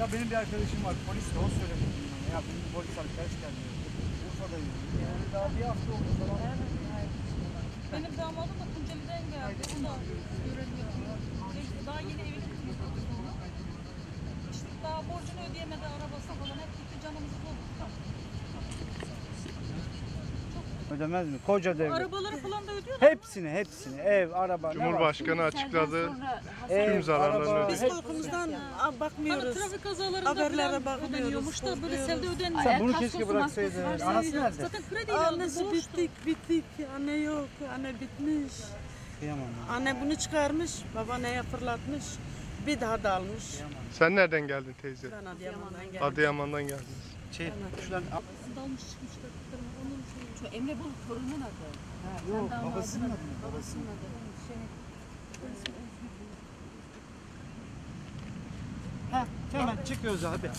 Ya benim bir arkadaşım var polis de o söyledi bana. Ya benim polis arkadaş geldi. Urfa'dayım. Yani daha bir hafta oldu falan. Benim damadım da Tunceli'den geldi. O da. İşte daha yeni eve gitmiş. İşte daha borcunu ödeyemedi arabası Ödemez mi? Koca devlet. Arabaları falan da ödüyor. Hepsini hepsini ev, araba? Cumhurbaşkanı açıkladı. Ev, tüm zararlarını araba, ödedi. Biz hep- korkumuzdan aa, Hani bakmıyoruz. trafik kazalarında Haberlere falan bakmıyoruz, ödeniyormuş da böyle korkuyoruz. selde ödenmiyor. Sen bunu keşke bıraksaydın. Anası nerede? Zaten krediyle aldı. Annesi borçlu. bittik bittik. Anne yok. Anne bitmiş. Kıyamam. ya. Anne bunu çıkarmış. Baba neye fırlatmış. Bir daha da almış. Sen nereden geldin teyze? Ben Adıyaman'dan geldim. Adıyaman'dan geldiniz. Şey, şuradan Dalmış çıkmışlar. Onun şeyi. Şu Emre bu torunun adı. yok babasının adı mı? Babasının adı. Ha, hemen çıkıyoruz abi.